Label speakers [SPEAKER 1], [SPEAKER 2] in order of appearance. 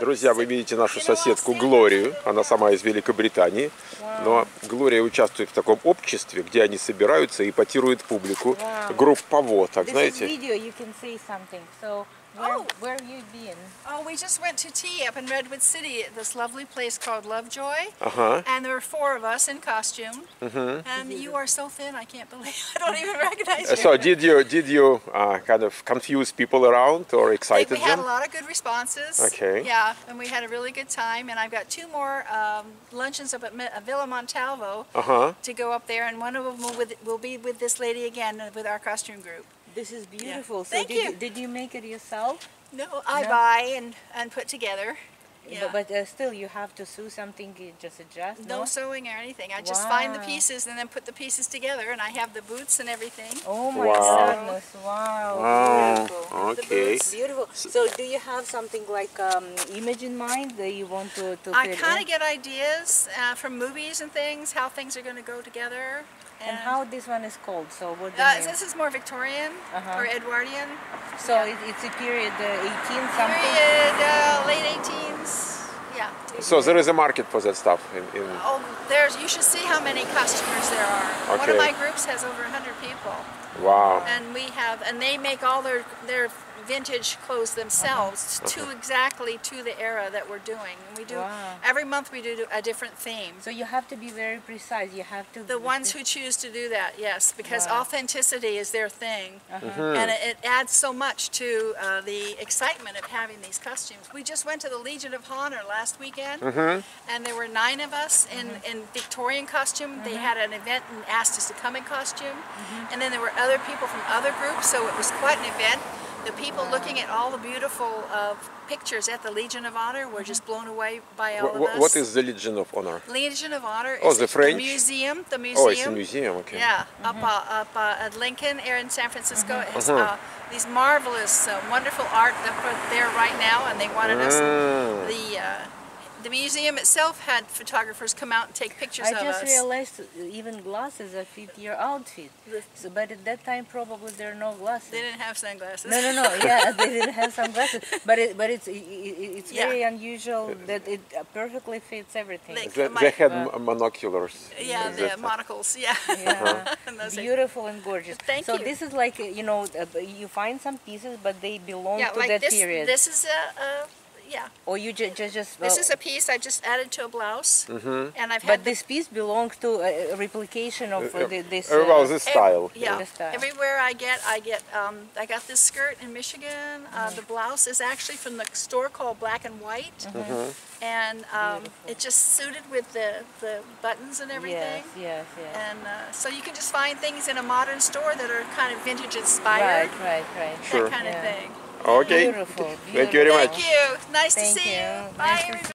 [SPEAKER 1] Друзья, вы видите нашу соседку Глорию. Она сама из Великобритании. Но Глория участвует в таком обществе, где они собираются и потируют публику.
[SPEAKER 2] Вау.
[SPEAKER 1] Группово, так знаете.
[SPEAKER 2] So where
[SPEAKER 3] Oh.
[SPEAKER 2] where you been?
[SPEAKER 3] Oh, we just went to tea up in Redwood City at this lovely place called Lovejoy.
[SPEAKER 1] Ага.
[SPEAKER 3] And there were four of us in costume. And you are so thin, I can't believe I don't even recognize you.
[SPEAKER 1] So did you did you uh, kind of confuse people around or excited
[SPEAKER 3] we had a
[SPEAKER 1] them?
[SPEAKER 3] lot of good responses.
[SPEAKER 1] Okay.
[SPEAKER 3] Yeah, and we had a really good time. And I've got two more um, luncheons up at uh, Villa Montalvo
[SPEAKER 1] uh -huh.
[SPEAKER 3] to go up there, and one of them will, with, will, be with this lady again uh, with our costume group.
[SPEAKER 2] This is beautiful. Yeah. So
[SPEAKER 3] Thank
[SPEAKER 2] did
[SPEAKER 3] you. you.
[SPEAKER 2] Did you make it yourself?
[SPEAKER 3] No, I
[SPEAKER 2] no?
[SPEAKER 3] buy and, and put together. Yeah.
[SPEAKER 2] But, but uh, still, you have to sew something, just adjust?
[SPEAKER 3] No, no sewing or anything. I just wow. find the pieces and then put the pieces together, and I have the boots and everything.
[SPEAKER 2] Oh my
[SPEAKER 1] wow.
[SPEAKER 2] goodness, wow.
[SPEAKER 1] wow.
[SPEAKER 2] Beautiful.
[SPEAKER 1] Okay.
[SPEAKER 2] Beautiful. So, do you have something like um, image in mind that you want to to
[SPEAKER 3] I kind of get ideas uh, from movies and things, how things are going to go together.
[SPEAKER 2] And how this one is called? So what? The
[SPEAKER 3] Uh,
[SPEAKER 2] name?
[SPEAKER 3] this is more Victorian
[SPEAKER 2] Uh-huh.
[SPEAKER 3] or Edwardian.
[SPEAKER 2] So it, it's a period uh, 18 something.
[SPEAKER 3] Period, uh, late 18s. Yeah.
[SPEAKER 1] So there is a market for that stuff in, in
[SPEAKER 3] Oh, there's. You should see how many customers there are. One of my groups has over 100 people,
[SPEAKER 1] wow.
[SPEAKER 3] and we have, and they make all their their vintage clothes themselves to exactly to the era that we're doing. And we do
[SPEAKER 2] Wow.
[SPEAKER 3] every month we do a different theme.
[SPEAKER 2] So you have to be very precise. You have to.
[SPEAKER 3] The ones who choose to do that, yes, because
[SPEAKER 2] Wow.
[SPEAKER 3] authenticity is their thing,
[SPEAKER 2] Uh-huh.
[SPEAKER 3] and it, it adds so much to uh, the excitement of having these costumes. We just went to the Legion of Honor last weekend, and there were nine of us in,
[SPEAKER 2] Uh-huh.
[SPEAKER 3] in Victorian costume. They had an event and asked us to come in costume,
[SPEAKER 2] Mm-hmm.
[SPEAKER 3] and then there were other people from other groups, so it was quite an event. The people looking at all the beautiful uh, pictures at the Legion of Honor were just blown away by all
[SPEAKER 1] Wh-
[SPEAKER 3] of us.
[SPEAKER 1] what is the Legion of Honor?
[SPEAKER 3] Legion of Honor
[SPEAKER 1] Oh,
[SPEAKER 3] is
[SPEAKER 1] the French?
[SPEAKER 3] museum. The museum.
[SPEAKER 1] Oh, it's a museum. Okay.
[SPEAKER 3] Yeah, up uh, up uh, at Lincoln, here in San Francisco,
[SPEAKER 1] Mm-hmm.
[SPEAKER 3] has uh, these marvelous, uh, wonderful art that put there right now, and they wanted us.
[SPEAKER 1] Mm.
[SPEAKER 3] The uh, the museum itself had photographers come out and take pictures
[SPEAKER 2] I
[SPEAKER 3] of us.
[SPEAKER 2] I just realized even glasses that fit your outfit. So, but at that time probably there are no glasses.
[SPEAKER 3] They didn't have sunglasses.
[SPEAKER 2] No, no, no. Yeah, they didn't have sunglasses, but it, but it's it, it- it's
[SPEAKER 3] Yeah.
[SPEAKER 2] very unusual that it uh, perfectly fits everything.
[SPEAKER 3] They-
[SPEAKER 1] They,
[SPEAKER 3] My-
[SPEAKER 1] they had
[SPEAKER 2] uh,
[SPEAKER 1] monoculars.
[SPEAKER 3] yeah, the
[SPEAKER 1] that-
[SPEAKER 3] monocles. Yeah.
[SPEAKER 2] Yeah,
[SPEAKER 3] And those
[SPEAKER 2] beautiful and gorgeous.
[SPEAKER 3] Thank
[SPEAKER 2] so
[SPEAKER 3] you.
[SPEAKER 2] this is like you know uh, you find some pieces, but they belong
[SPEAKER 3] yeah,
[SPEAKER 2] to
[SPEAKER 3] like
[SPEAKER 2] that
[SPEAKER 3] this.
[SPEAKER 2] period,
[SPEAKER 3] This is a. a yeah,
[SPEAKER 2] or you just just just.
[SPEAKER 3] this
[SPEAKER 2] uh,
[SPEAKER 3] is a piece I just added to a blouse,
[SPEAKER 1] Mm-hmm.
[SPEAKER 3] and I've had the
[SPEAKER 2] this piece belongs to a a replication of uh, the, this.
[SPEAKER 1] Uh, well,
[SPEAKER 2] uh,
[SPEAKER 1] this style.
[SPEAKER 3] Ev- yeah.
[SPEAKER 2] The style.
[SPEAKER 3] Everywhere I get, I get. Um, I got this skirt in Michigan. Uh, the blouse is actually from the store called Black and White, mm -hmm. and um, it just suited with the the buttons and everything.
[SPEAKER 2] Yes, yes, yes.
[SPEAKER 3] And uh, so you can just find things in a modern store that are kind of vintage inspired,
[SPEAKER 2] right, right.
[SPEAKER 1] Sure.
[SPEAKER 3] that kind
[SPEAKER 2] Yeah.
[SPEAKER 3] of thing.
[SPEAKER 1] Okay.
[SPEAKER 2] Beautiful,
[SPEAKER 1] Thank you very much.
[SPEAKER 3] Thank
[SPEAKER 1] much.
[SPEAKER 3] you. Nice
[SPEAKER 2] Thank
[SPEAKER 3] to see
[SPEAKER 2] you.
[SPEAKER 3] you. Bye,
[SPEAKER 2] to
[SPEAKER 3] everybody.